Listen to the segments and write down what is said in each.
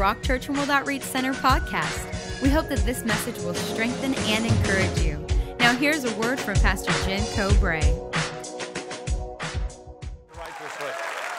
Rock Church and World Outreach Center podcast. We hope that this message will strengthen and encourage you. Now, here's a word from Pastor Jim Cobrae.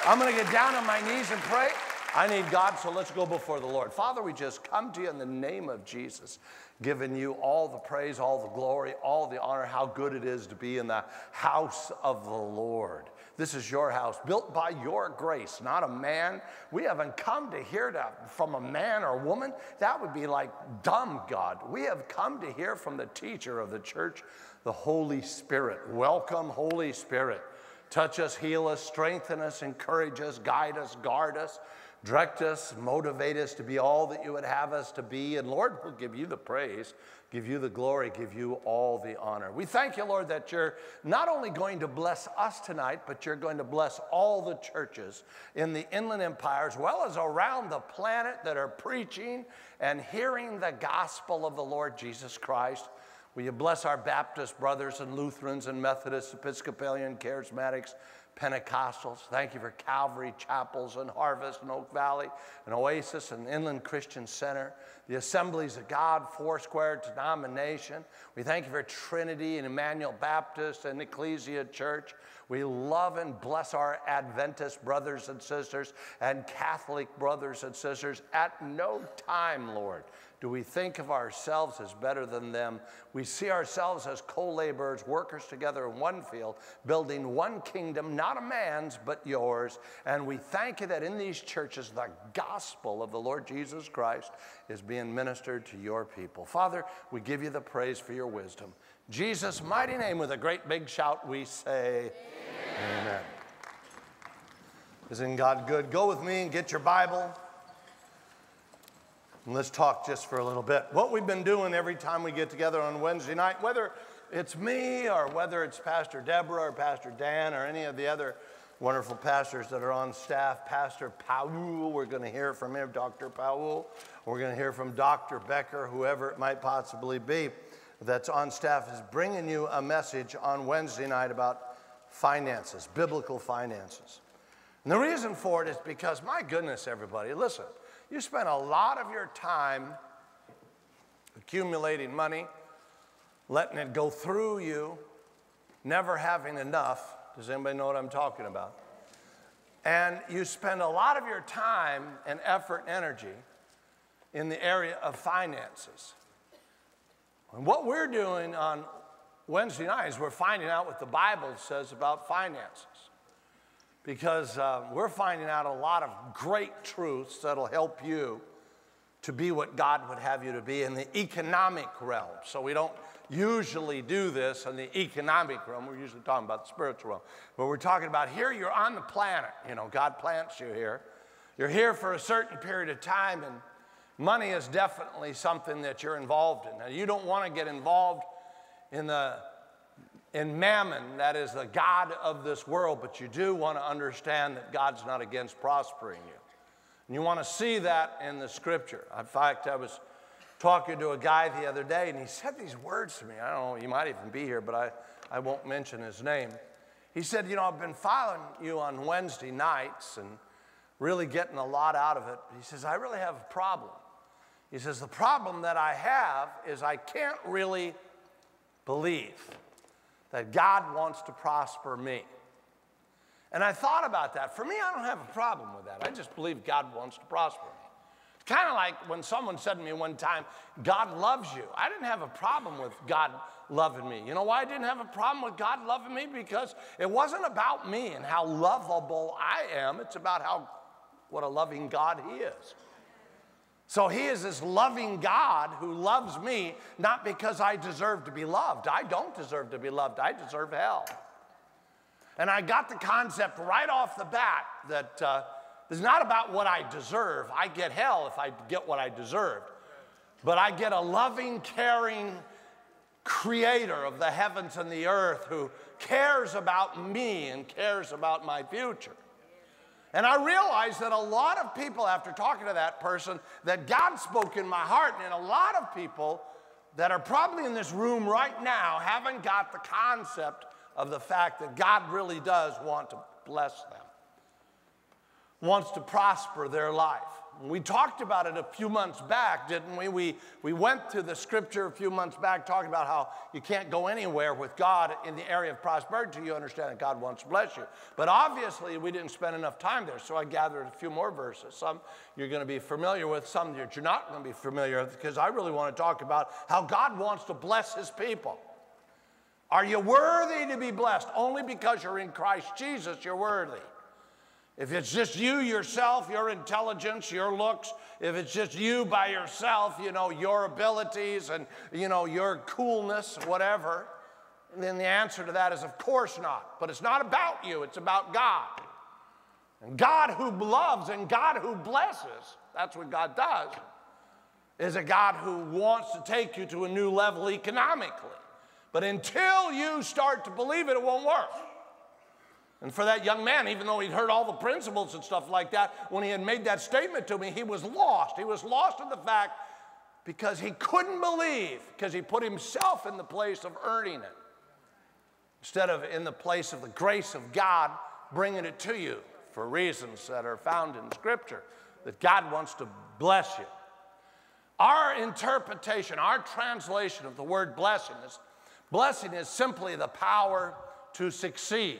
I'm going to get down on my knees and pray. I need God, so let's go before the Lord. Father, we just come to you in the name of Jesus, giving you all the praise, all the glory, all the honor, how good it is to be in the house of the Lord. This is your house, built by your grace, not a man. We haven't come to hear that from a man or a woman. That would be like dumb, God. We have come to hear from the teacher of the church, the Holy Spirit. Welcome, Holy Spirit. Touch us, heal us, strengthen us, encourage us, guide us, guard us, direct us, motivate us to be all that you would have us to be. And Lord, we'll give you the praise give you the glory, give you all the honor. We thank you, Lord, that you're not only going to bless us tonight, but you're going to bless all the churches in the Inland Empire as well as around the planet that are preaching and hearing the gospel of the Lord Jesus Christ. Will you bless our Baptist brothers and Lutherans and Methodists, Episcopalian, Charismatics, Pentecostals. Thank you for Calvary Chapels and Harvest and Oak Valley and Oasis and Inland Christian Center, the Assemblies of God, Foursquare denomination. We thank you for Trinity and Emmanuel Baptist and Ecclesia Church. We love and bless our Adventist brothers and sisters and Catholic brothers and sisters. At no time, Lord, do we think of ourselves as better than them? We see ourselves as co laborers, workers together in one field, building one kingdom, not a man's, but yours. And we thank you that in these churches, the gospel of the Lord Jesus Christ is being ministered to your people. Father, we give you the praise for your wisdom. Jesus' mighty name, with a great big shout, we say, Amen. Amen. Isn't God good? Go with me and get your Bible. And let's talk just for a little bit. What we've been doing every time we get together on Wednesday night, whether it's me or whether it's Pastor Deborah or Pastor Dan or any of the other wonderful pastors that are on staff, Pastor Powell, we're going to hear from him, Dr. Powell. We're going to hear from Dr. Becker, whoever it might possibly be that's on staff, is bringing you a message on Wednesday night about finances, biblical finances. And the reason for it is because, my goodness, everybody, listen. You spend a lot of your time accumulating money, letting it go through you, never having enough. Does anybody know what I'm talking about? And you spend a lot of your time and effort and energy in the area of finances. And what we're doing on Wednesday night is we're finding out what the Bible says about finances because uh, we're finding out a lot of great truths that'll help you to be what God would have you to be in the economic realm. So we don't usually do this in the economic realm. We're usually talking about the spiritual realm. But we're talking about here you're on the planet. You know, God plants you here. You're here for a certain period of time, and money is definitely something that you're involved in. Now, you don't want to get involved in the in mammon, that is the God of this world, but you do want to understand that God's not against prospering you. And you want to see that in the scripture. In fact, I was talking to a guy the other day and he said these words to me. I don't know, he might even be here, but I, I won't mention his name. He said, You know, I've been following you on Wednesday nights and really getting a lot out of it. He says, I really have a problem. He says, The problem that I have is I can't really believe that God wants to prosper me. And I thought about that. For me, I don't have a problem with that. I just believe God wants to prosper me. It's kind of like when someone said to me one time, God loves you. I didn't have a problem with God loving me. You know why I didn't have a problem with God loving me? Because it wasn't about me and how lovable I am, it's about how what a loving God He is. So he is this loving God who loves me, not because I deserve to be loved. I don't deserve to be loved, I deserve hell. And I got the concept right off the bat that uh, it's not about what I deserve. I get hell if I get what I deserved. But I get a loving, caring creator of the heavens and the earth who cares about me and cares about my future. And I realized that a lot of people, after talking to that person, that God spoke in my heart, and a lot of people that are probably in this room right now haven't got the concept of the fact that God really does want to bless them. wants to prosper their life. We talked about it a few months back, didn't we? We, we went to the scripture a few months back talking about how you can't go anywhere with God in the area of prosperity until you understand that God wants to bless you. But obviously, we didn't spend enough time there, so I gathered a few more verses. Some you're going to be familiar with, some that you're not going to be familiar with, because I really want to talk about how God wants to bless his people. Are you worthy to be blessed? Only because you're in Christ Jesus, you're worthy. If it's just you, yourself, your intelligence, your looks, if it's just you by yourself, you know, your abilities and, you know, your coolness, whatever, then the answer to that is of course not. But it's not about you, it's about God. And God who loves and God who blesses, that's what God does, is a God who wants to take you to a new level economically. But until you start to believe it, it won't work. And for that young man, even though he'd heard all the principles and stuff like that, when he had made that statement to me, he was lost. He was lost in the fact because he couldn't believe, because he put himself in the place of earning it instead of in the place of the grace of God bringing it to you for reasons that are found in Scripture, that God wants to bless you. Our interpretation, our translation of the word blessing is blessing is simply the power to succeed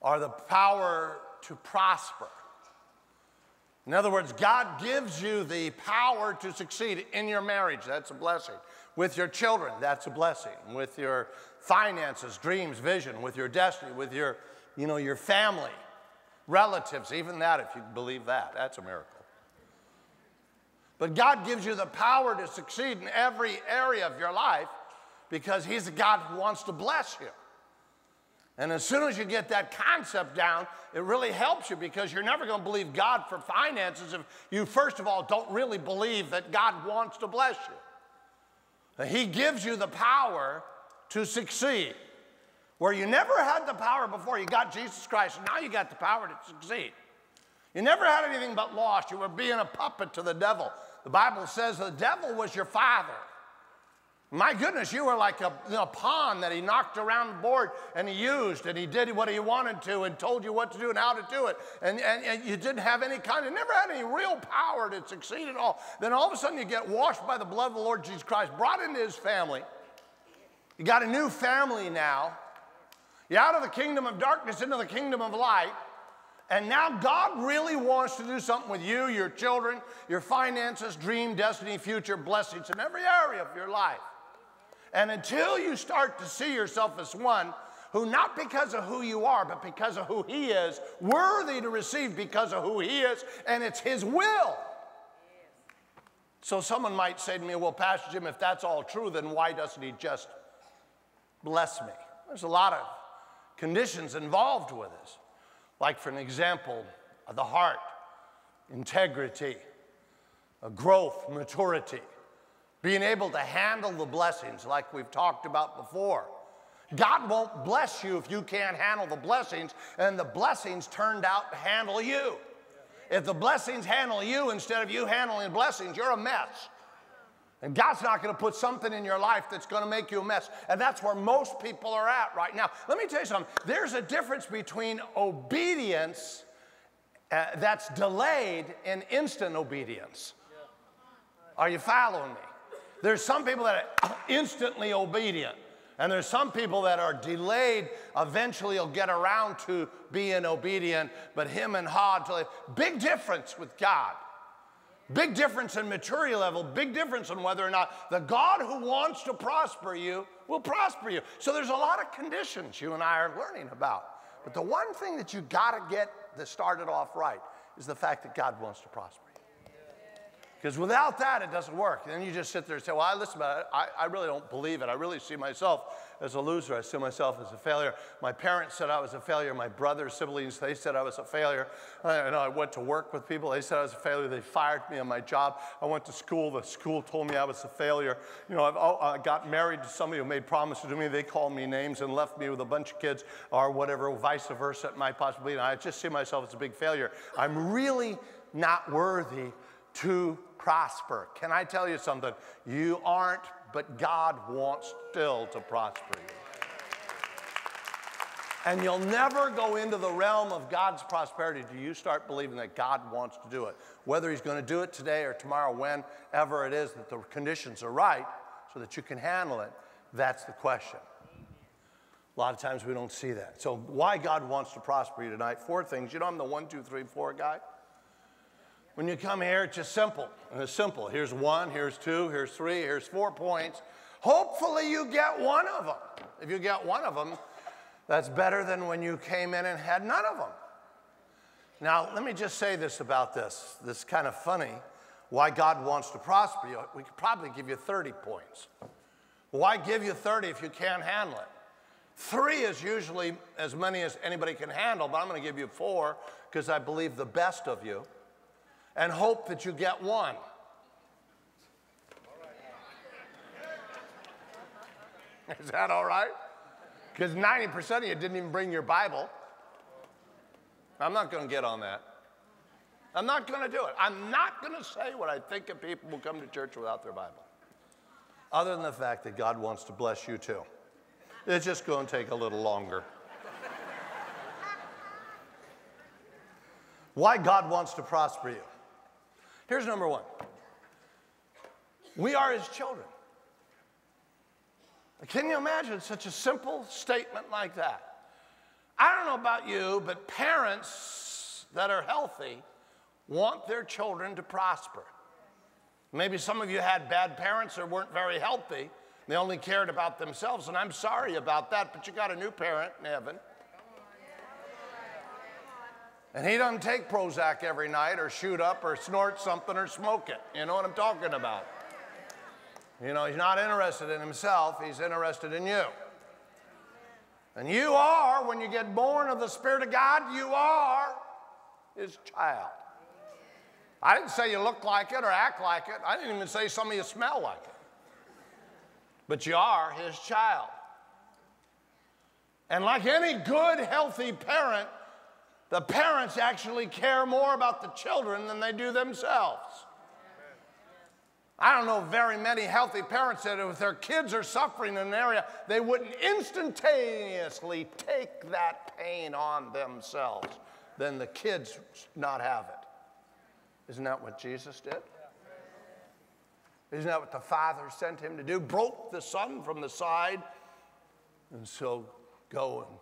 or the power to prosper. In other words, God gives you the power to succeed in your marriage. That's a blessing. With your children, that's a blessing. With your finances, dreams, vision, with your destiny, with your, you know, your family, relatives, even that, if you believe that, that's a miracle. But God gives you the power to succeed in every area of your life because He's a God who wants to bless you. And as soon as you get that concept down, it really helps you because you're never going to believe God for finances if you, first of all, don't really believe that God wants to bless you. He gives you the power to succeed. Where you never had the power before, you got Jesus Christ, and now you got the power to succeed. You never had anything but lost. You were being a puppet to the devil. The Bible says the devil was your father. My goodness, you were like a, a, pawn that he knocked around the board and he used and he did what he wanted to and told you what to do and how to do it. And, and, and you didn't have any kind of, never had any real power to succeed at all. Then all of a sudden you get washed by the blood of the Lord Jesus Christ, brought into his family. You got a new family now. You're out of the kingdom of darkness into the kingdom of light. And now God really wants to do something with you, your children, your finances, dream, destiny, future, blessings in every area of your life. And until you start to see yourself as one who, not because of who you are, but because of who He is, worthy to receive because of who He is, and it's His will. So someone might say to me, Well, Pastor Jim, if that's all true, then why doesn't He just bless me? There's a lot of conditions involved with this. Like, for an example, the heart, integrity, growth, maturity being able to handle the blessings like we've talked about before. God won't bless you if you can't handle the blessings, and the blessings turned out to handle you. If the blessings handle you instead of you handling blessings, you're a mess. And God's not going to put something in your life that's going to make you a mess. And that's where most people are at right now. Let me tell you something there's a difference between obedience uh, that's delayed and instant obedience. Are you following me? There's some people that are instantly obedient. And there's some people that are delayed. Eventually, will get around to being obedient, but him and Ha, big difference with God. Big difference in maturity level, big difference in whether or not the God who wants to prosper you will prosper you. So there's a lot of conditions you and I are learning about. But the one thing that you got to get that started off right is the fact that God wants to prosper. Because without that, it doesn't work. And then you just sit there and say, Well, I listen, but I, I really don't believe it. I really see myself as a loser. I see myself as a failure. My parents said I was a failure. My brothers, siblings, they said I was a failure. I, you know, I went to work with people. They said I was a failure. They fired me on my job. I went to school. The school told me I was a failure. You know, oh, I got married to somebody who made promises to me. They called me names and left me with a bunch of kids or whatever, vice versa. It might possibly. And I just see myself as a big failure. I'm really not worthy to prosper. Can I tell you something? You aren't, but God wants still to prosper you. And you'll never go into the realm of God's prosperity till you start believing that God wants to do it. Whether He's going to do it today or tomorrow, whenever it is that the conditions are right so that you can handle it, that's the question. A lot of times we don't see that. So, why God wants to prosper you tonight? Four things. You know, I'm the one, two, three, four guy. When you come here, it's just simple. And it's simple. Here's one, here's two, here's three, here's four points. Hopefully, you get one of them. If you get one of them, that's better than when you came in and had none of them. Now, let me just say this about this. This is kind of funny. Why God wants to prosper you. We could probably give you 30 points. Why give you 30 if you can't handle it? Three is usually as many as anybody can handle, but I'm going to give you four because I believe the best of you and hope that you get one. Is that all right? Because 90% of you didn't even bring your Bible. I'm not going to get on that. I'm not going to do it. I'm not going to say what I think of people who come to church without their Bible. Other than the fact that God wants to bless you too. It's just going to take a little longer. Why God wants to prosper you. Here's number one we are His children. Can you imagine such a simple statement like that? I don't know about you, but parents that are healthy want their children to prosper. Maybe some of you had bad parents or weren't very healthy. They only cared about themselves, and I'm sorry about that, but you got a new parent in heaven. And he doesn't take Prozac every night or shoot up or snort something or smoke it. You know what I'm talking about? You know, he's not interested in himself, he's interested in you. And you are, when you get born of the Spirit of God, you are his child. I didn't say you look like it or act like it. I didn't even say some of you smell like it. But you are his child. And like any good, healthy parent, the parents actually care more about the children than they do themselves. I don't know very many healthy parents that if their kids are suffering in an area, they wouldn't instantaneously take that pain on themselves than the kids not have it. Isn't that what Jesus did? Isn't that what the Father sent him to do? Broke the Son from the side, and so go and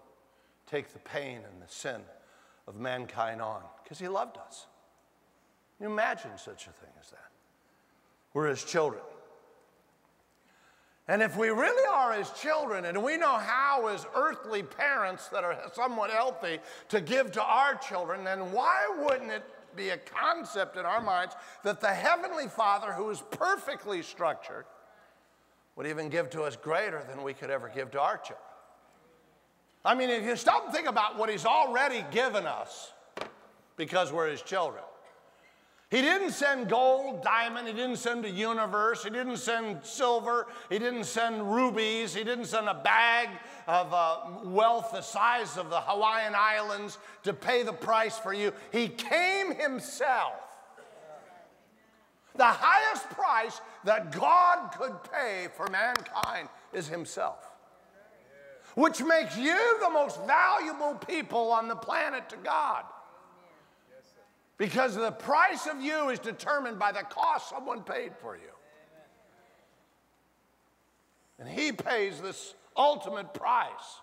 take the pain and the sin of mankind on because he loved us. Can you imagine such a thing as that? We're his children. And if we really are his children and we know how, as earthly parents that are somewhat healthy, to give to our children, then why wouldn't it be a concept in our minds that the Heavenly Father, who is perfectly structured, would even give to us greater than we could ever give to our children? I mean, if you stop and think about what He's already given us because we're His children. He didn't send gold, diamond, he didn't send a universe, he didn't send silver, he didn't send rubies, he didn't send a bag of uh, wealth the size of the Hawaiian Islands to pay the price for you. He came himself. The highest price that God could pay for mankind is himself which makes you the most valuable people on the planet to God. Because the price of you is determined by the cost someone paid for you. And he pays this ultimate price.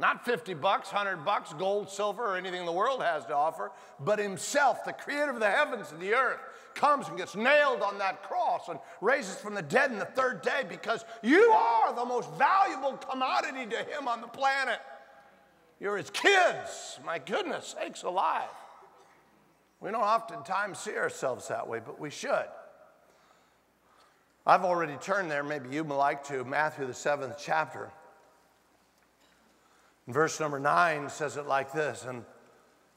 Not 50 bucks, 100 bucks, gold, silver, or anything the world has to offer, but himself, the creator of the heavens and the earth, comes and gets nailed on that cross and raises from the dead in the third day because you are the most valuable commodity to him on the planet. You're his kids. My goodness sakes alive. We don't oftentimes see ourselves that way, but we should. I've already turned there, maybe you would like to, Matthew, the seventh chapter. And verse number nine says it like this, and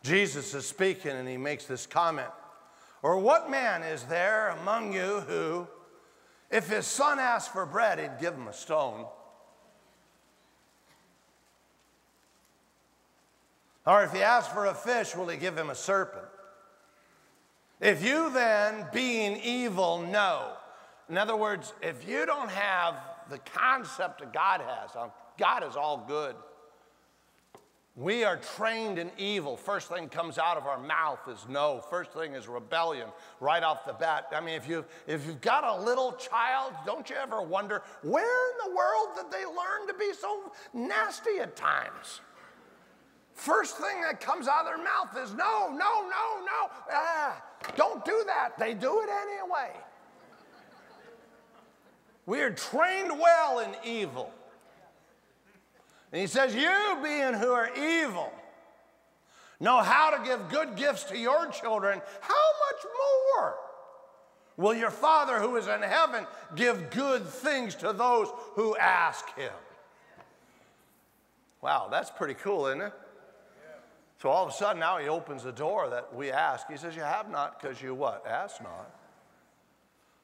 Jesus is speaking and he makes this comment. Or what man is there among you who, if his son asked for bread, he'd give him a stone? Or if he asks for a fish, will he give him a serpent? If you then, being evil, know, in other words, if you don't have the concept that God has, God is all good, We are trained in evil. First thing comes out of our mouth is no. First thing is rebellion right off the bat. I mean, if, you, if you've got a little child, don't you ever wonder where in the world did they learn to be so nasty at times? First thing that comes out of their mouth is no, no, no, no. Ah, don't do that. They do it anyway. We are trained well in evil. And he says, You being who are evil, know how to give good gifts to your children, how much more will your Father who is in heaven give good things to those who ask him? Wow, that's pretty cool, isn't it? So all of a sudden now he opens the door that we ask. He says, You have not because you what? Ask not.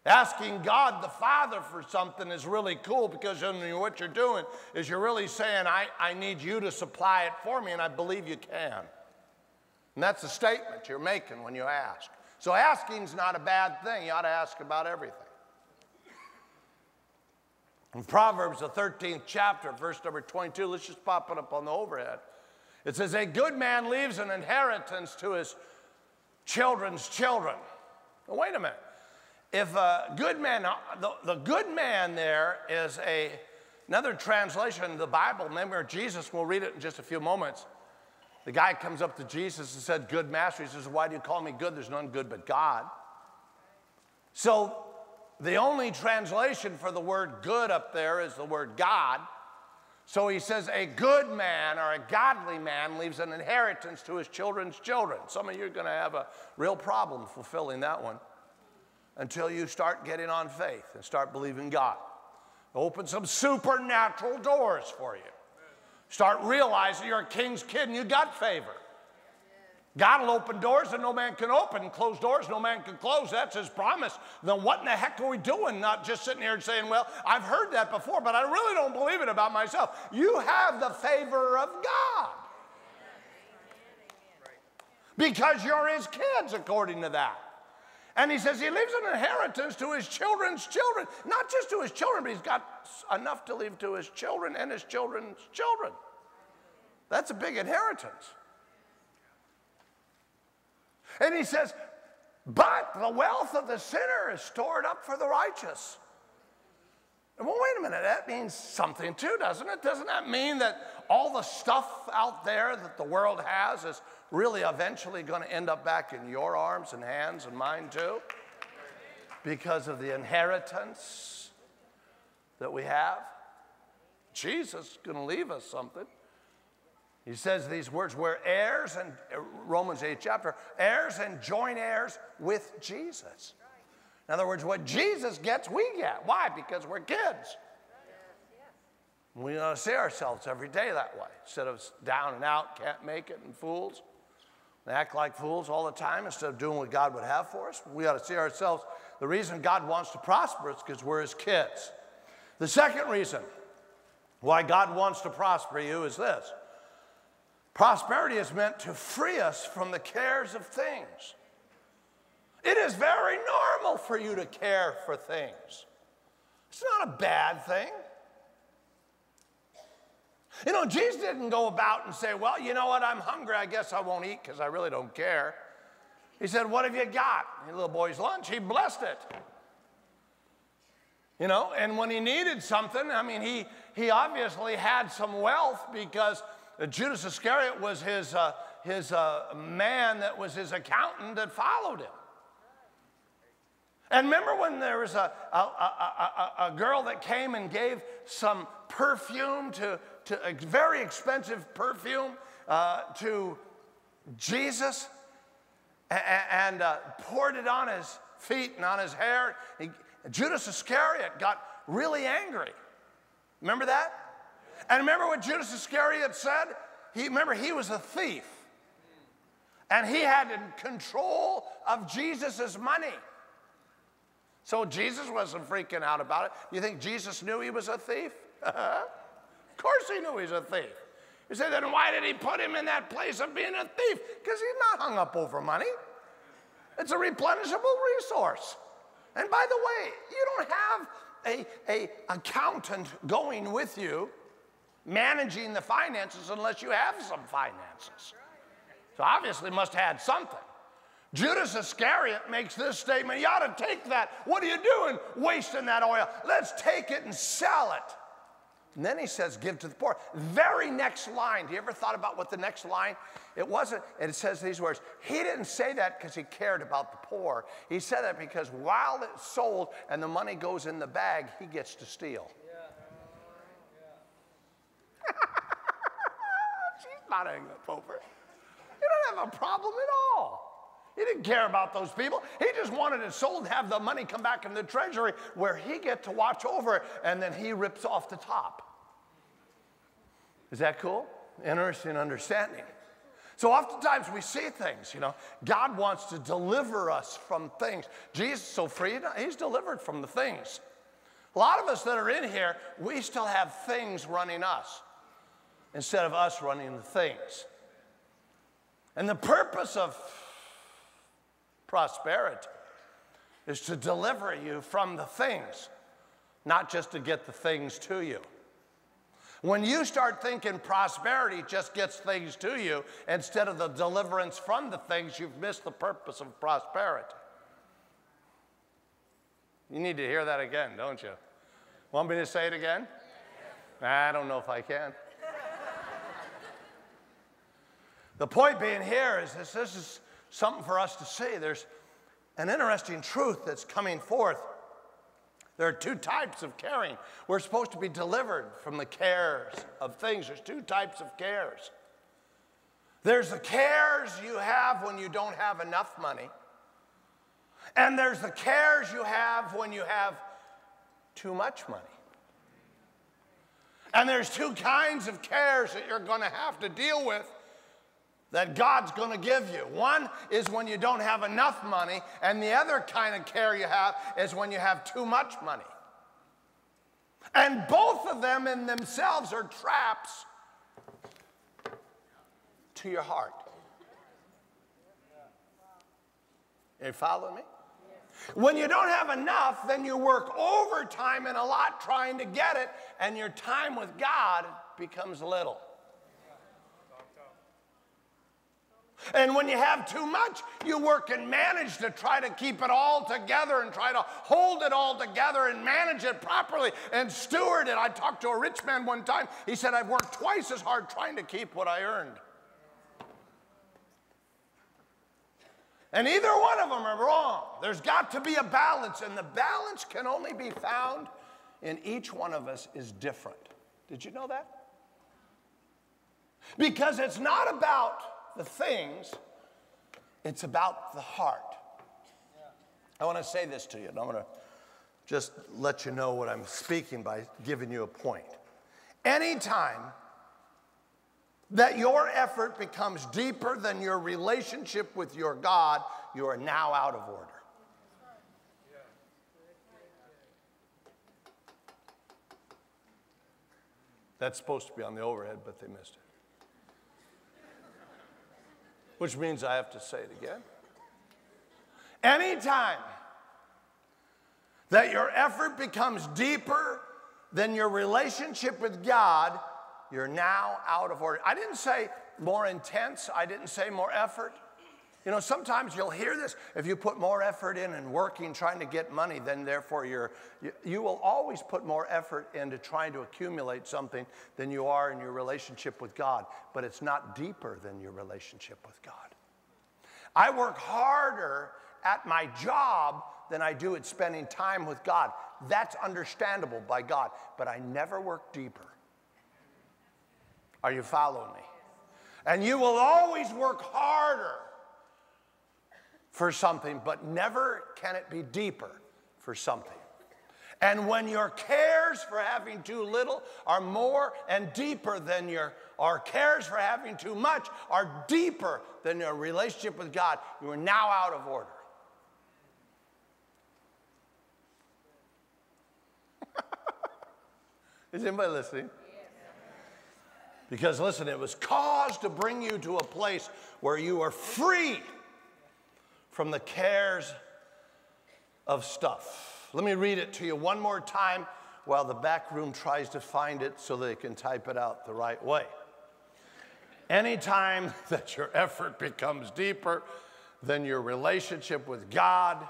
Asking God the Father for something is really cool because what you're doing is you're really saying, I, I need you to supply it for me, and I believe you can. And that's a statement you're making when you ask. So asking's not a bad thing. You ought to ask about everything. In Proverbs, the 13th chapter, verse number 22, let's just pop it up on the overhead. It says, A good man leaves an inheritance to his children's children. Now, wait a minute if a good man, the, the good man there is a, another translation of the Bible. Remember, Jesus, we'll read it in just a few moments. The guy comes up to Jesus and said, Good master. He says, Why do you call me good? There's none good but God. So the only translation for the word good up there is the word God. So he says, A good man or a godly man leaves an inheritance to his children's children. Some of you are going to have a real problem fulfilling that one until you start getting on faith and start believing God. Open some supernatural doors for you. Start realizing you're a king's kid and you got favor. God will open doors that no man can open, close doors no man can close. That's his promise. Then what in the heck are we doing? Not just sitting here and saying, Well, I've heard that before, but I really don't believe it about myself. You have the favor of God because you're his kids, according to that. And he says he leaves an inheritance to his children's children. Not just to his children, but he's got enough to leave to his children and his children's children. That's a big inheritance. And he says, but the wealth of the sinner is stored up for the righteous. Well, wait a minute, that means something too, doesn't it? Doesn't that mean that all the stuff out there that the world has is really eventually going to end up back in your arms and hands and mine too? Because of the inheritance that we have. Jesus is going to leave us something. He says these words, we're heirs and Romans 8 chapter, heirs and joint heirs with Jesus. In other words, what Jesus gets, we get. Why? Because we're kids. We ought to see ourselves every day that way instead of down and out, can't make it, and fools. They act like fools all the time instead of doing what God would have for us. We ought to see ourselves. The reason God wants to prosper is because we're his kids. The second reason why God wants to prosper you is this prosperity is meant to free us from the cares of things. It is very normal for you to care for things. It's not a bad thing. You know, Jesus didn't go about and say, Well, you know what, I'm hungry, I guess I won't eat because I really don't care. He said, What have you got? The little boy's lunch. He blessed it. You know, and when he needed something, I mean, he, he obviously had some wealth because Judas Iscariot was his, uh, his uh, man that was his accountant that followed him. And remember when there was a, a, a, a, girl that came and gave some perfume to, to a very expensive perfume uh, to Jesus and, and uh, poured it on his feet and on his hair. He, Judas Iscariot got really angry. Remember that? And remember what Judas Iscariot said? He, remember, he was a thief. And he had control of Jesus' money. So Jesus wasn't freaking out about it. You think Jesus knew he was a thief? Of course he knew he's a thief. You say, then why did he put him in that place of being a thief? Because he's not hung up over money. It's a replenishable resource. And by the way, you don't have a, a accountant going with you managing the finances unless you have some finances. So obviously must have had something. Judas Iscariot makes this statement, you ought to take that. What are you doing wasting that oil? Let's take it and sell it. And then he says, give to the poor. Very next line. Do you ever thought about what the next line? It wasn't, and it says these words. He didn't say that because he cared about the poor. He said that because while it's sold and the money goes in the bag, he gets to steal. Yeah. She's not hanging up over. You don't have a problem at all. He didn't care about those people. He just wanted it sold, have the money come back in the treasury where he get to watch over it, and then he rips off the top. Is that cool? Interesting understanding. So oftentimes we see things, you know, God wants to deliver us from things. Jesus so free, he's delivered from the things. A lot of us that are in here, we still have things running us instead of us running the things. And the purpose of prosperity is to deliver you from the things, not just to get the things to you. When you start thinking prosperity just gets things to you instead of the deliverance from the things, you've missed the purpose of prosperity. You need to hear that again, don't you? Want me to say it again? I don't know if I can. the point being here is this, this is something for us to see. There's an interesting truth that's coming forth there are two types of caring. We're supposed to be delivered from the cares of things. There's two types of cares. There's the cares you have when you don't have enough money, and there's the cares you have when you have too much money. And there's two kinds of cares that you're going to have to deal with that God's going to give you. One is when you don't have enough money, and the other kind of care you have is when you have too much money. And both of them in themselves are traps to your heart. You follow me? When you don't have enough, then you work overtime and a lot trying to get it, and your time with God becomes little. And when you have too much, you work and manage to try to keep it all together and try to hold it all together and manage it properly and steward it. I talked to a rich man one time. He said, I've worked twice as hard trying to keep what I earned. And either one of them are wrong. There's got to be a balance, and the balance can only be found in each one of us is different. Did you know that? Because it's not about the things, it's about the heart. I want to say this to you, and I'm going to just let you know what I'm speaking by giving you a point. Anytime that your effort becomes deeper than your relationship with your God, you are now out of order. That's supposed to be on the overhead, but they missed it which means I have to say it again. Anytime that your effort becomes deeper than your relationship with God, you're now out of order. I didn't say more intense, I didn't say more effort. You know, sometimes you'll hear this. If you put more effort in and working, trying to get money, then therefore you're, you, you will always put more effort into trying to accumulate something than you are in your relationship with God. But it's not deeper than your relationship with God. I work harder at my job than I do at spending time with God. That's understandable by God, but I never work deeper. Are you following me? And you will always work harder for something, but never can it be deeper for something. And when your cares for having too little are more and deeper than your, or cares for having too much are deeper than your relationship with God, you are now out of order. Is anybody listening? Because listen, it was caused to bring you to a place where you are free from the cares of stuff. Let me read it to you one more time while the back room tries to find it so they can type it out the right way. Anytime that your effort becomes deeper than your relationship with God,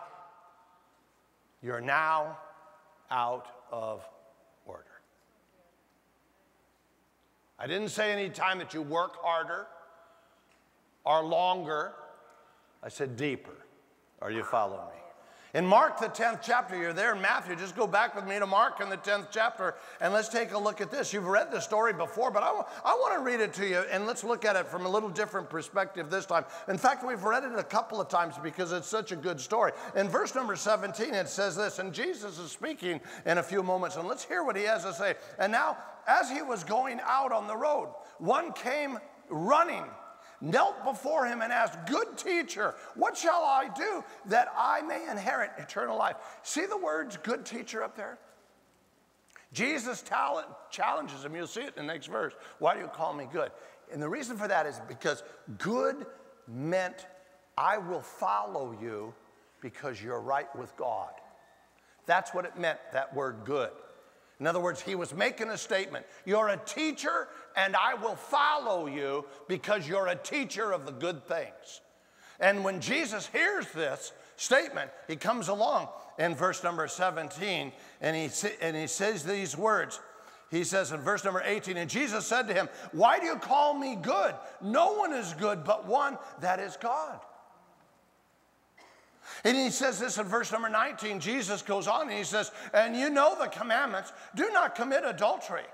you're now out of order. I didn't say any time that you work harder or longer. I said deeper. Are you following me? In Mark, the 10th chapter, you're there in Matthew. Just go back with me to Mark in the 10th chapter and let's take a look at this. You've read the story before, but I, I want to read it to you and let's look at it from a little different perspective this time. In fact, we've read it a couple of times because it's such a good story. In verse number 17, it says this, and Jesus is speaking in a few moments, and let's hear what he has to say. And now, as he was going out on the road, one came running knelt before him and asked, Good teacher, what shall I do that I may inherit eternal life? See the words good teacher up there? Jesus talent challenges him. You'll see it in the next verse. Why do you call me good? And the reason for that is because good meant I will follow you because you're right with God. That's what it meant, that word good. In other words, he was making a statement You're a teacher, and I will follow you because you're a teacher of the good things. And when Jesus hears this statement, he comes along in verse number 17 and he, and he says these words. He says in verse number 18, and Jesus said to him, Why do you call me good? No one is good but one, that is God. And he says this in verse number 19. Jesus goes on and he says, And you know the commandments do not commit adultery,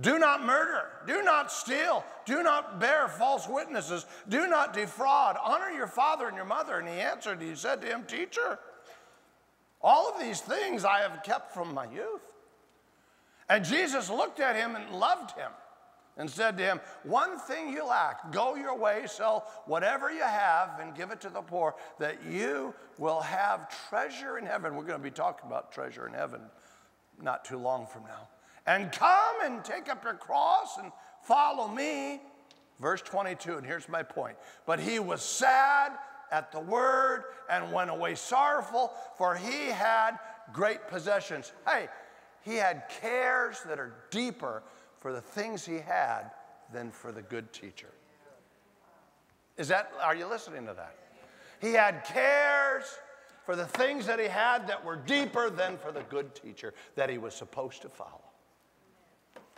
do not murder, do not steal, do not bear false witnesses, do not defraud, honor your father and your mother. And he answered, He said to him, Teacher, all of these things I have kept from my youth. And Jesus looked at him and loved him and said to him, One thing you lack, go your way, sell whatever you have and give it to the poor, that you will have treasure in heaven. We're going to be talking about treasure in heaven not too long from now. And come and take up your cross and follow me. Verse 22, and here's my point. But he was sad at the word and went away sorrowful, for he had great possessions. Hey, he had cares that are deeper for the things he had than for the good teacher. Is that, are you listening to that? He had cares for the things that he had that were deeper than for the good teacher that he was supposed to follow.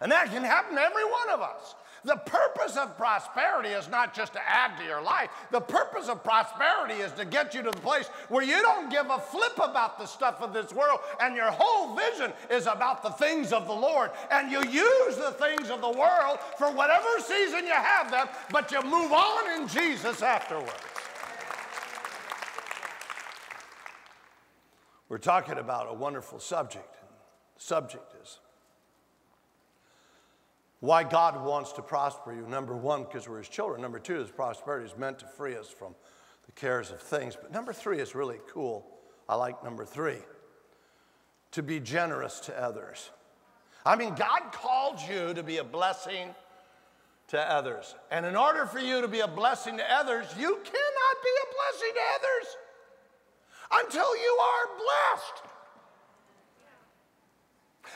And that can happen to every one of us. The purpose of prosperity is not just to add to your life. The purpose of prosperity is to get you to the place where you don't give a flip about the stuff of this world and your whole vision is about the things of the Lord. And you use the things of the world for whatever season you have them, but you move on in Jesus afterwards. We're talking about a wonderful subject. The subject is why God wants to prosper you. Number one, because we're his children. Number two, his prosperity is meant to free us from the cares of things. But number three is really cool. I like number three to be generous to others. I mean, God called you to be a blessing to others. And in order for you to be a blessing to others, you cannot be a blessing to others until you are blessed.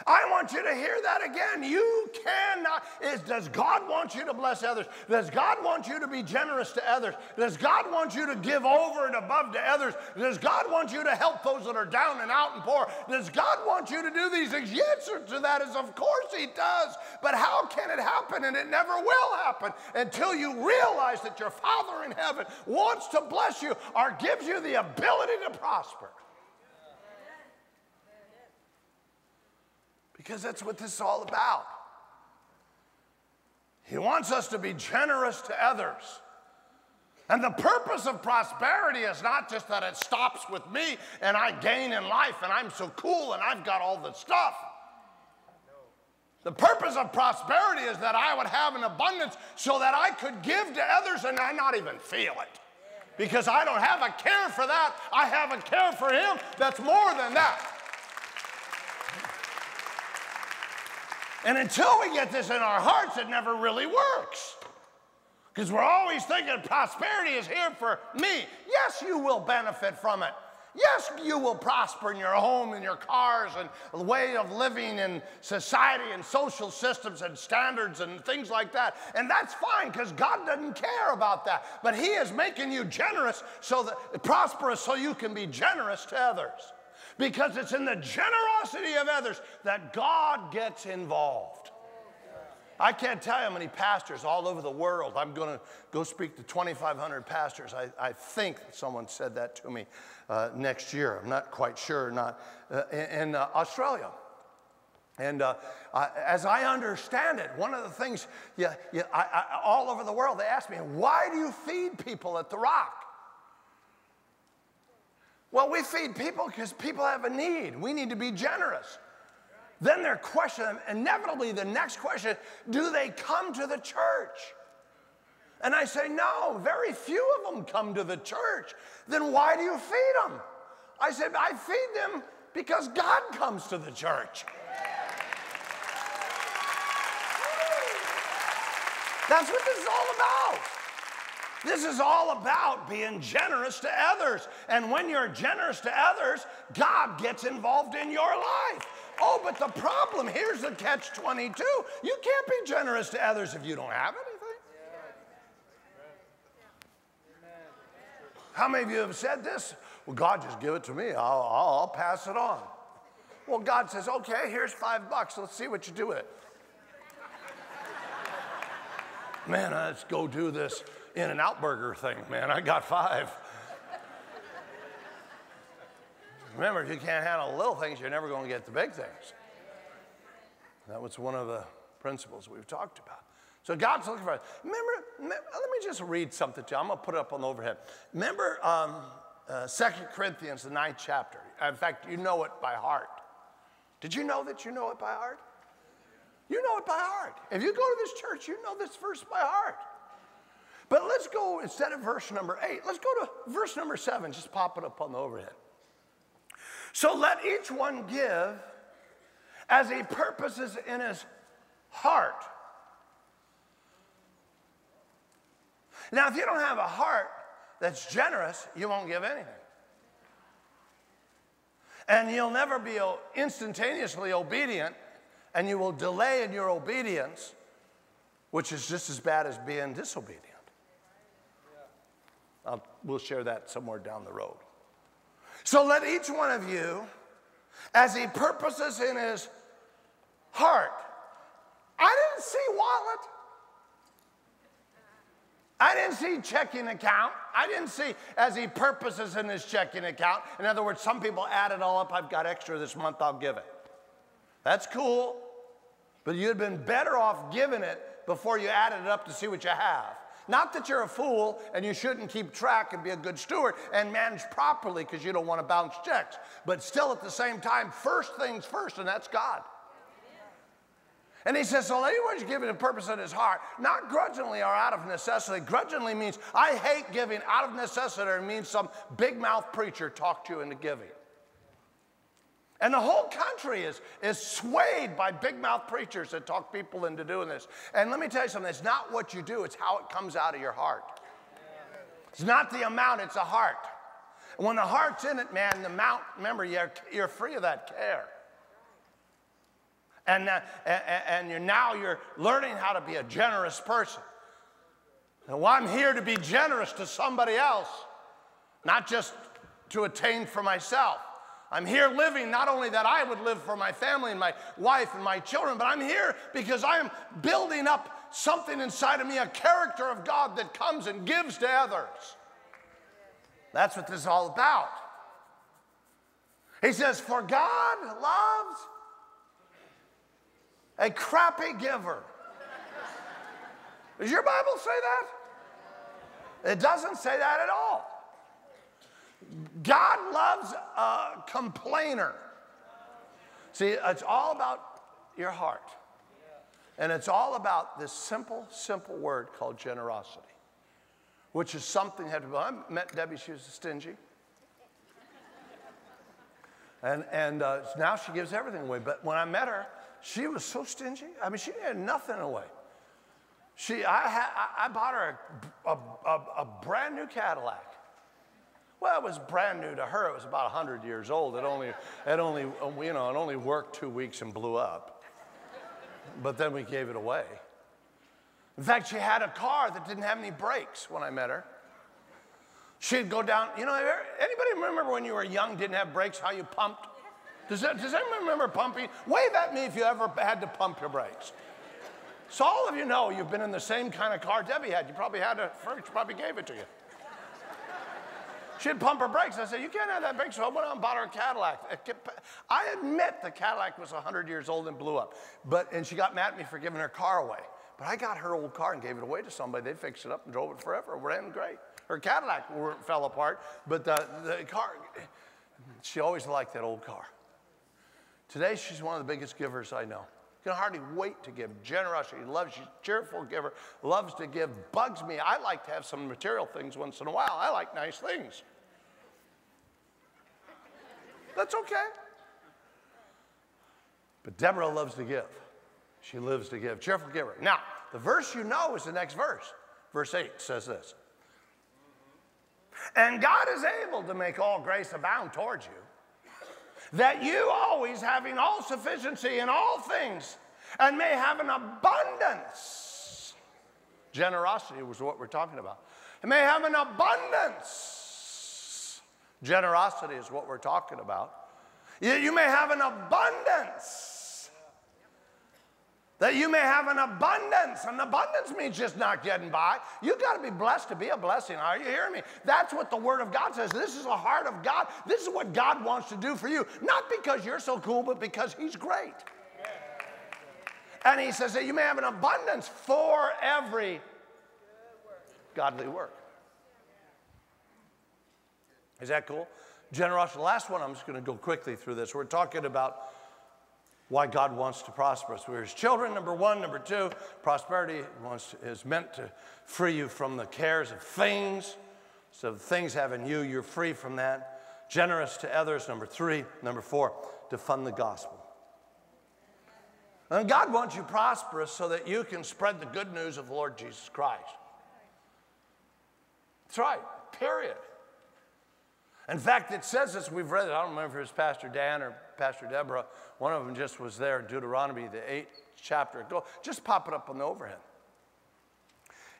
I want you to hear that again. You cannot. Is, does God want you to bless others? Does God want you to be generous to others? Does God want you to give over and above to others? Does God want you to help those that are down and out and poor? Does God want you to do these things? The answer to that is, of course, He does. But how can it happen? And it never will happen until you realize that your Father in heaven wants to bless you or gives you the ability to prosper. Because that's what this is all about. He wants us to be generous to others. And the purpose of prosperity is not just that it stops with me and I gain in life and I'm so cool and I've got all the stuff. The purpose of prosperity is that I would have an abundance so that I could give to others and I not even feel it. Because I don't have a care for that, I have a care for Him that's more than that. And until we get this in our hearts, it never really works. Because we're always thinking prosperity is here for me. Yes, you will benefit from it. Yes, you will prosper in your home and your cars and the way of living and society and social systems and standards and things like that. And that's fine because God doesn't care about that. But He is making you generous so that prosperous so you can be generous to others. Because it's in the generosity of others that God gets involved. I can't tell you how many pastors all over the world. I'm going to go speak to 2,500 pastors. I, I think someone said that to me uh, next year. I'm not quite sure, not uh, in, uh, Australia. And uh, as I understand it, one of the things, yeah, yeah, I, I, all over the world, they ask me, why do you feed people at the rock? Well, we feed people because people have a need. We need to be generous. Then their question, inevitably, the next question do they come to the church? And I say, no, very few of them come to the church. Then why do you feed them? I said, I feed them because God comes to the church. That's what this is all about. This is all about being generous to others. And when you're generous to others, God gets involved in your life. Oh, but the problem here's the catch 22 you can't be generous to others if you don't have anything. How many of you have said this? Well, God, just give it to me. I'll, I'll, pass it on. Well, God says, okay, here's five bucks. Let's see what you do with it. Man, let's go do this In-N-Out Burger thing, man. I got five. Remember, if you can't handle little things, you're never going to get the big things. That was one of the principles we've talked about. So God's looking for us. Remember, let me just read something to you. I'm going to put it up on the overhead. Remember um, uh, 2 Corinthians, the ninth chapter. In fact, you know it by heart. Did you know that you know it by heart? You know it by heart. If you go to this church, you know this verse by heart. But let's go, instead of verse number eight, let's go to verse number seven. Just pop it up on the overhead. So let each one give as he purposes in his heart. Now, if you don't have a heart that's generous, you won't give anything. And you'll never be instantaneously obedient, and you will delay in your obedience, which is just as bad as being disobedient. I'll, we'll share that somewhere down the road. So let each one of you, as he purposes in his heart, I didn't see wallet. I didn't see checking account. I didn't see as he purposes in his checking account. In other words, some people add it all up. I've got extra this month, I'll give it. That's cool. But you'd been better off giving it before you added it up to see what you have. Not that you're a fool and you shouldn't keep track and be a good steward and manage properly because you don't want to bounce checks. But still, at the same time, first things first, and that's God. And he says, so anyone's giving a purpose in his heart, not grudgingly or out of necessity. Grudgingly means I hate giving out of necessity, or means some big mouth preacher talked you into giving. And the whole country is, is swayed by big mouth preachers that talk people into doing this. And let me tell you something it's not what you do, it's how it comes out of your heart. It's not the amount, it's a heart. When the heart's in it, man, the amount, remember, you're, you're free of that care. And, uh, and you're, now you're learning how to be a generous person. And well, I'm here to be generous to somebody else, not just to attain for myself. I'm here living not only that I would live for my family and my wife and my children, but I'm here because I am building up something inside of me, a character of God that comes and gives to others. That's what this is all about. He says, For God loves a crappy giver. Does your Bible say that? It doesn't say that at all. God loves a complainer. See, it's all about your heart. And it's all about this simple, simple word called generosity, which is something that I met Debbie, she was stingy. And, and uh, now she gives everything away. But when I met her, she was so stingy. I mean, she had nothing away. She, I, had, I bought her a, a, a, a brand new Cadillac Well, it was brand new to her. It was about 100 years old. It only, it only, you know, it only worked two weeks and blew up. But then we gave it away. In fact, she had a car that didn't have any brakes when I met her. She'd go down, you know, anybody remember when you were young, didn't have brakes, how you pumped? Does, that, does anyone remember pumping? Wave at me if you ever had to pump your brakes. So all of you know you've been in the same kind of car Debbie had. You probably had first, she probably gave it to you. She'd pump her brakes. I said, You can't have that brake. So I went out and bought her a Cadillac. I admit the Cadillac was 100 years old and blew up. But, and she got mad at me for giving her car away. But I got her old car and gave it away to somebody. They fixed it up and drove it forever. It ran great. Her Cadillac fell apart, but the, the car, she always liked that old car. Today, she's one of the biggest givers I know. Can hardly wait to give. Generosity, loves, she's cheerful giver, loves to give, bugs me. I like to have some material things once in a while. I like nice things. That's okay. But Deborah loves to give. She lives to give. Cheerful giver. Now, the verse you know is the next verse. Verse 8 says this and God is able to make all grace abound towards you, that you always having all sufficiency in all things and may have an abundance. Generosity was what we're talking about. It may have an abundance. Generosity is what we're talking about. You, may have an abundance that you may have an abundance. An abundance means just not getting by. You got to be blessed to be a blessing. Are you hearing me? That's what the Word of God says. This is the heart of God. This is what God wants to do for you. Not because you're so cool, but because He's great. And He says that you may have an abundance for every godly work. Is that cool? Generosity. Last one, I'm just going to go quickly through this. We're talking about why God wants to prosper us. We're His children, number one. Number two, prosperity wants, is meant to free you from the cares of things. So, things having you, you're free from that. Generous to others, number three. Number four, to fund the gospel. And God wants you prosperous so that you can spread the good news of the Lord Jesus Christ. That's right, period. In fact, it says this, we've read it, I don't remember if it was Pastor Dan or Pastor Deborah. One of them just was there Deuteronomy, the eighth chapter. Go, just pop it up on the overhead.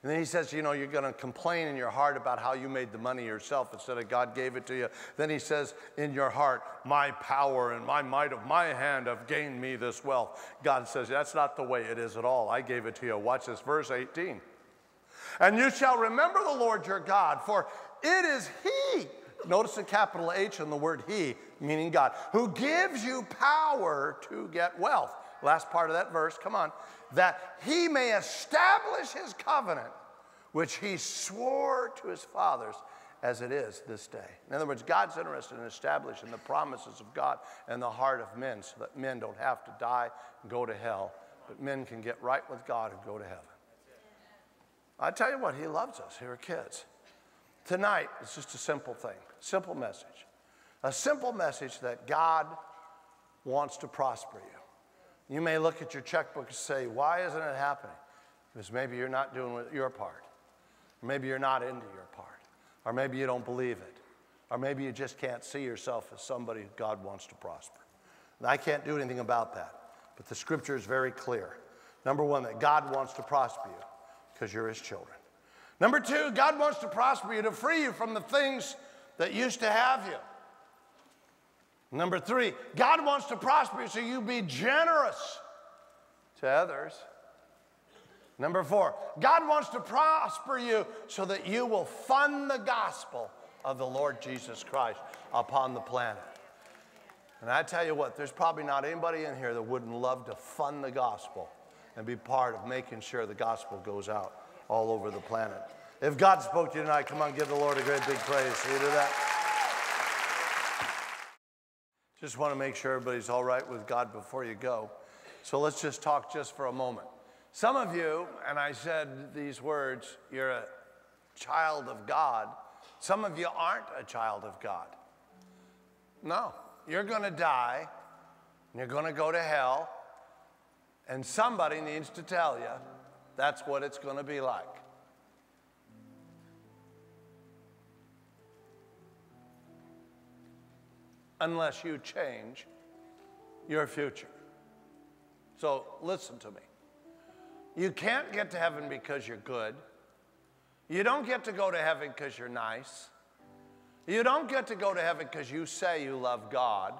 And then he says, you know, you're going to complain in your heart about how you made the money yourself instead of God gave it to you. Then he says, in your heart, my power and my might of my hand have gained me this wealth. God says, that's not the way it is at all. I gave it to you. Watch this, verse 18. And you shall remember the Lord your God, for it is he Notice the capital H in the word He, meaning God, who gives you power to get wealth. Last part of that verse, come on. That He may establish His covenant, which He swore to His fathers as it is this day. In other words, God's interested in establishing the promises of God in the heart of men so that men don't have to die and go to hell, but men can get right with God and go to heaven. I tell you what, He loves us. Here are kids. Tonight, it's just a simple thing, simple message. A simple message that God wants to prosper you. You may look at your checkbook and say, Why isn't it happening? Because maybe you're not doing your part. Or maybe you're not into your part. Or maybe you don't believe it. Or maybe you just can't see yourself as somebody God wants to prosper. And I can't do anything about that. But the scripture is very clear. Number one, that God wants to prosper you because you're his children. Number two, God wants to prosper you, to free you from the things that used to have you. Number three, God wants to prosper you so you be generous to others. Number four, God wants to prosper you so that you will fund the gospel of the Lord Jesus Christ upon the planet. And I tell you what, there's probably not anybody in here that wouldn't love to fund the gospel and be part of making sure the gospel goes out all over the planet. If God spoke to you tonight, come on, give the Lord a great big praise. You do that? Just want to make sure everybody's all right with God before you go. So let's just talk just for a moment. Some of you, and I said these words, you're a child of God. Some of you aren't a child of God. No, you're going to die, and you're going to go to hell, and somebody needs to tell you that's what it's going to be like. unless you change your future. So listen to me. You can't get to heaven because you're good. You don't get to go to heaven because you're nice. You don't get to go to heaven because you say you love God.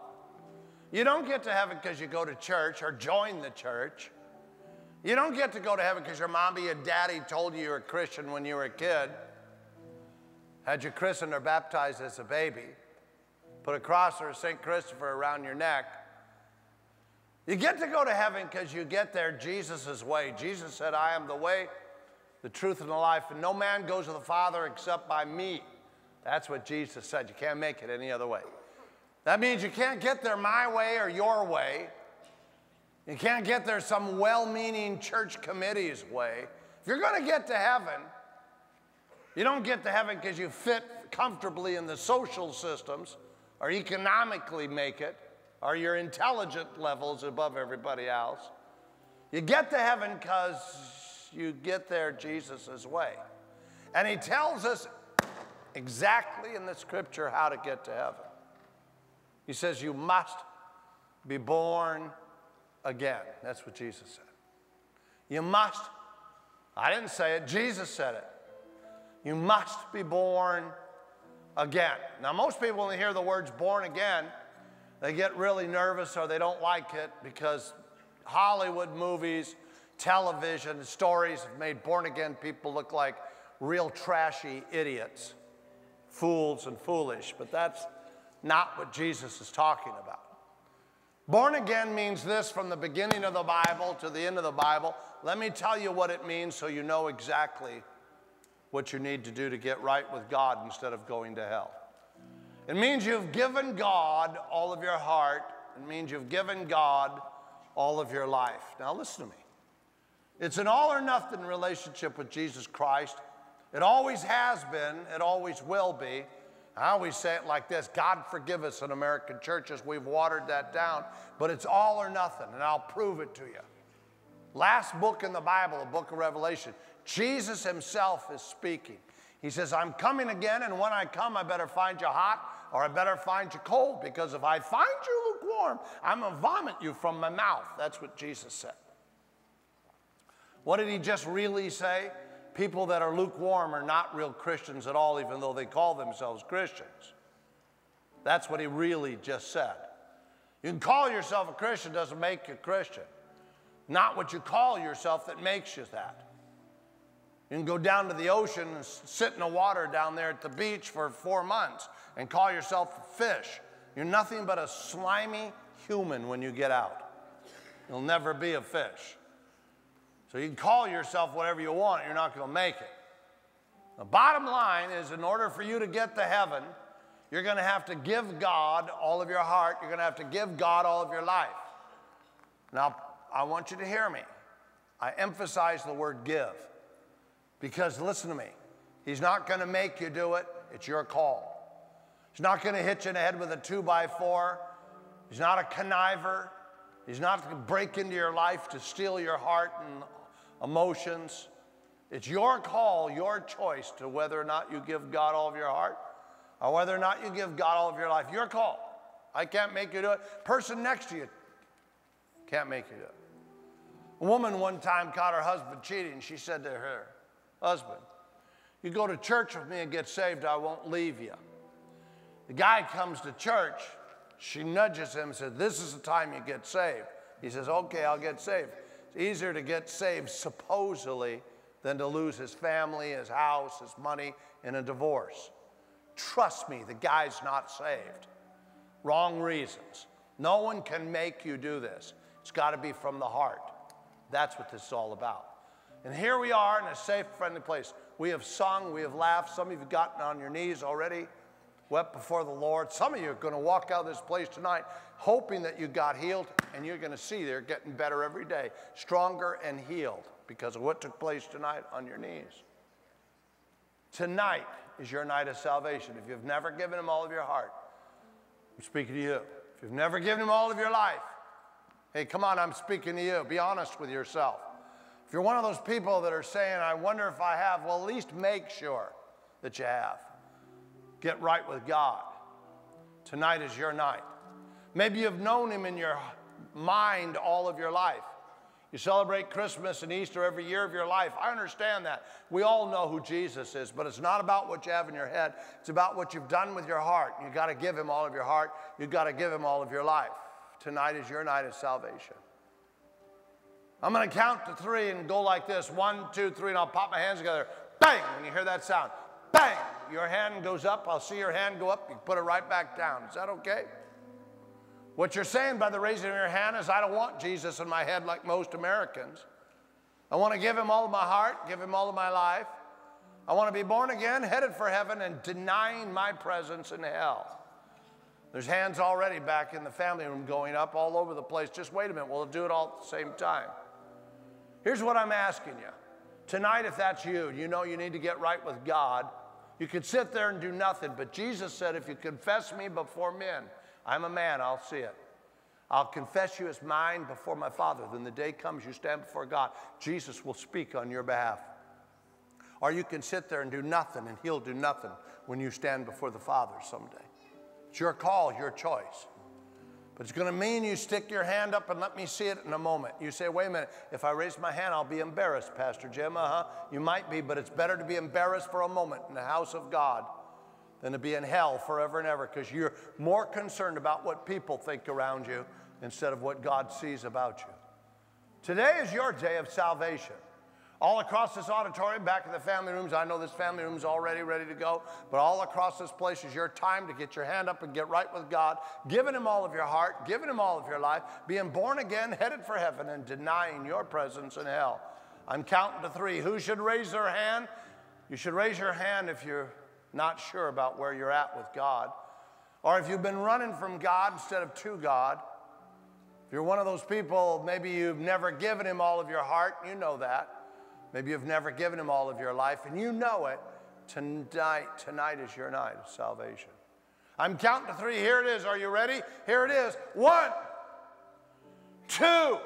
You don't get to heaven because you go to church or join the church. You don't get to go to heaven because your mommy and daddy told you you were a Christian when you were a kid, had you christened or baptized as a baby, put a cross or a St. Christopher around your neck. You get to go to heaven because you get there Jesus' way. Jesus said, I am the way, the truth, and the life, and no man goes to the Father except by me. That's what Jesus said. You can't make it any other way. That means you can't get there my way or your way. You can't get there some well meaning church committee's way. If you're going to get to heaven, you don't get to heaven because you fit comfortably in the social systems or economically make it or your intelligent levels above everybody else. You get to heaven because you get there Jesus' way. And he tells us exactly in the scripture how to get to heaven. He says, You must be born again. That's what Jesus said. You must, I didn't say it, Jesus said it. You must be born again. Now, most people, when they hear the words born again, they get really nervous or they don't like it because Hollywood movies, television, stories have made born again people look like real trashy idiots, fools and foolish. But that's not what Jesus is talking about. Born again means this from the beginning of the Bible to the end of the Bible. Let me tell you what it means so you know exactly what you need to do to get right with God instead of going to hell. It means you've given God all of your heart. It means you've given God all of your life. Now, listen to me. It's an all or nothing relationship with Jesus Christ. It always has been, it always will be. I always say it like this God forgive us in American churches. We've watered that down, but it's all or nothing, and I'll prove it to you. Last book in the Bible, the book of Revelation, Jesus himself is speaking. He says, I'm coming again, and when I come, I better find you hot or I better find you cold, because if I find you lukewarm, I'm going to vomit you from my mouth. That's what Jesus said. What did he just really say? People that are lukewarm are not real Christians at all, even though they call themselves Christians. That's what he really just said. You can call yourself a Christian, doesn't make you a Christian. Not what you call yourself that makes you that. You can go down to the ocean and sit in the water down there at the beach for four months and call yourself a fish. You're nothing but a slimy human when you get out. You'll never be a fish. So you can call yourself whatever you want, you're not going to make it. The bottom line is, in order for you to get to heaven, you're going to have to give God all of your heart. You're going to have to give God all of your life. Now, I want you to hear me. I emphasize the word give because listen to me. He's not going to make you do it, it's your call. He's not going to hit you in the head with a two by four. He's not a conniver. He's not going to break into your life to steal your heart and emotions. It's your call, your choice to whether or not you give God all of your heart or whether or not you give God all of your life. Your call. I can't make you do it. Person next to you can't make you do it. A woman one time caught her husband cheating. She said to her husband, You go to church with me and get saved, I won't leave you. The guy comes to church. She nudges him and says, This is the time you get saved. He says, Okay, I'll get saved. It's easier to get saved, supposedly, than to lose his family, his house, his money in a divorce. Trust me, the guy's not saved. Wrong reasons. No one can make you do this. It's got to be from the heart. That's what this is all about. And here we are in a safe, friendly place. We have sung, we have laughed. Some of you have gotten on your knees already, wept before the Lord. Some of you are going to walk out of this place tonight hoping that you got healed, and you're going to see they're getting better every day, stronger and healed because of what took place tonight on your knees. Tonight is your night of salvation. If you've never given Him all of your heart, I'm speaking to you. If you've never given Him all of your life, hey, come on, I'm speaking to you. Be honest with yourself. If you're one of those people that are saying, I wonder if I have, well, at least make sure that you have. Get right with God. Tonight is your night. Maybe you've known him in your mind all of your life. You celebrate Christmas and Easter every year of your life. I understand that. We all know who Jesus is, but it's not about what you have in your head. It's about what you've done with your heart. You've got to give him all of your heart. You've got to give him all of your life. Tonight is your night of salvation. I'm going to count to three and go like this one, two, three, and I'll pop my hands together. Bang! When you hear that sound, bang! Your hand goes up. I'll see your hand go up. You put it right back down. Is that okay? What you're saying by the raising of your hand is, I don't want Jesus in my head like most Americans. I want to give him all of my heart, give him all of my life. I want to be born again, headed for heaven, and denying my presence in hell. There's hands already back in the family room going up all over the place. Just wait a minute, we'll do it all at the same time. Here's what I'm asking you. Tonight, if that's you, you know you need to get right with God. You could sit there and do nothing, but Jesus said, if you confess me before men, I'm a man, I'll see it. I'll confess you as mine before my Father. Then the day comes you stand before God. Jesus will speak on your behalf. Or you can sit there and do nothing, and He'll do nothing when you stand before the Father someday. It's your call, your choice. But it's going to mean you stick your hand up and let me see it in a moment. You say, wait a minute, if I raise my hand, I'll be embarrassed, Pastor Jim. Uh huh. You might be, but it's better to be embarrassed for a moment in the house of God than to be in hell forever and ever because you're more concerned about what people think around you instead of what God sees about you. Today is your day of salvation. All across this auditorium, back in the family rooms, I know this family room is already ready to go, but all across this place is your time to get your hand up and get right with God, giving Him all of your heart, giving Him all of your life, being born again, headed for heaven, and denying your presence in hell. I'm counting to three. Who should raise their hand? You should raise your hand if you're not sure about where you're at with God. Or if you've been running from God instead of to God. If you're one of those people, maybe you've never given Him all of your heart, you know that. Maybe you've never given him all of your life and you know it. Tonight, tonight is your night of salvation. I'm counting to three. Here it is. Are you ready? Here it is. One, two,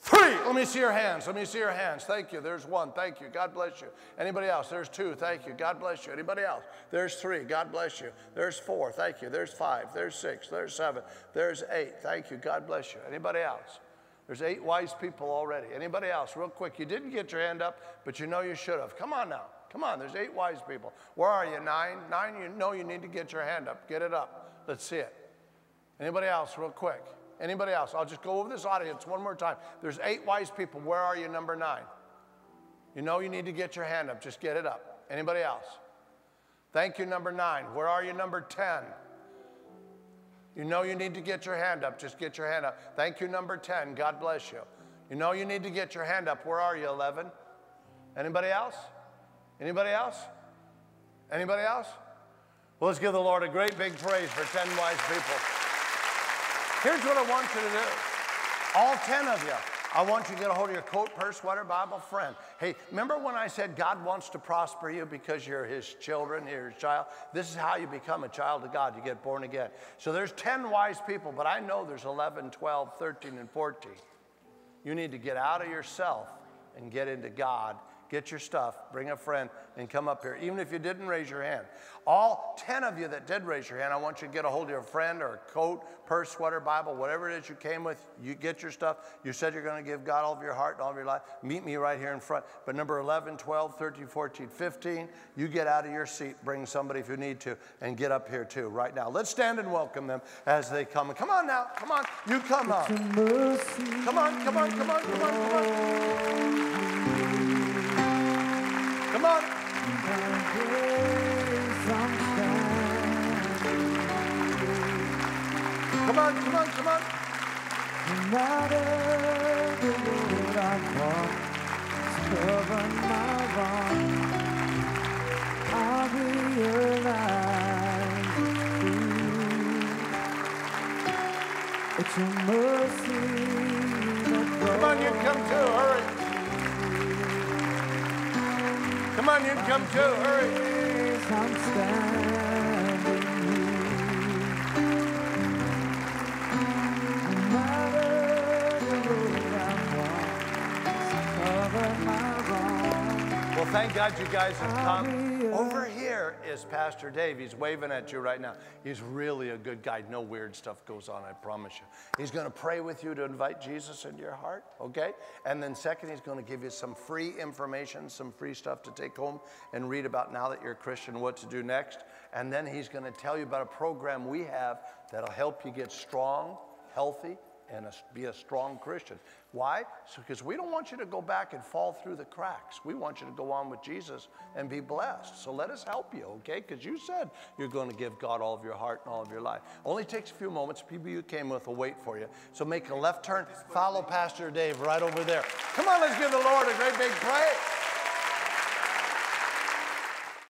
three. Let me see your hands. Let me see your hands. Thank you. There's one. Thank you. God bless you. Anybody else? There's two. Thank you. God bless you. Anybody else? There's three. God bless you. There's four. Thank you. There's five. There's six. There's seven. There's eight. Thank you. God bless you. Anybody else? There's eight wise people already. Anybody else? Real quick. You didn't get your hand up, but you know you should have. Come on now. Come on. There's eight wise people. Where are you? Nine? Nine, you know you need to get your hand up. Get it up. Let's see it. Anybody else? Real quick. Anybody else? I'll just go over this audience one more time. There's eight wise people. Where are you, number nine? You know you need to get your hand up. Just get it up. Anybody else? Thank you, number nine. Where are you, number 10? You know you need to get your hand up. Just get your hand up. Thank you, number 10. God bless you. You know you need to get your hand up. Where are you, 11? Anybody else? Anybody else? Anybody else? Well, let's give the Lord a great big praise for 10 wise people. Here's what I want you to do. All 10 of you. I want you to get a hold of your coat, purse, sweater, Bible, friend. Hey, remember when I said God wants to prosper you because you're his children, you're his child? This is how you become a child of God. You get born again. So there's 10 wise people, but I know there's 11, 12, 13, and 14. You need to get out of yourself and get into God get your stuff, bring a friend, and come up here, even if you didn't raise your hand. All 10 of you that did raise your hand, I want you to get a hold of your friend or a coat, purse, sweater, Bible, whatever it is you came with. You get your stuff. You said you're going to give God all of your heart and all of your life. Meet me right here in front. But number 11, 12, 13, 14, 15, you get out of your seat, bring somebody if you need to, and get up here too right now. Let's stand and welcome them as they come. Come on now. Come on. You come on. Come on, come on, come on, come on, come on. Matter the road I walk, cover my wrong, I it's your mercy. Come on, you come too, hurry. Come on, you come too. Hurry. Thank God you guys have come. Over here is Pastor Dave. He's waving at you right now. He's really a good guy. No weird stuff goes on, I promise you. He's going to pray with you to invite Jesus into your heart, okay? And then, second, he's going to give you some free information, some free stuff to take home and read about now that you're a Christian, what to do next. And then he's going to tell you about a program we have that'll help you get strong, healthy, and a, be a strong Christian. Why? Because we don't want you to go back and fall through the cracks. We want you to go on with Jesus and be blessed. So let us help you, okay? Because you said you're going to give God all of your heart and all of your life. Only takes a few moments. People you came with will wait for you. So make a left turn. Follow Pastor Dave right over there. Come on, let's give the Lord a great big praise.